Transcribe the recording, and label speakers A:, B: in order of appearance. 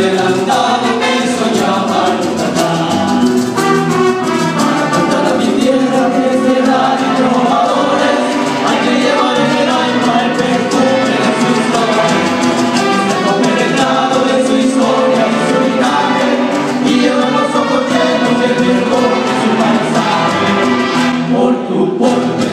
A: adelantado o.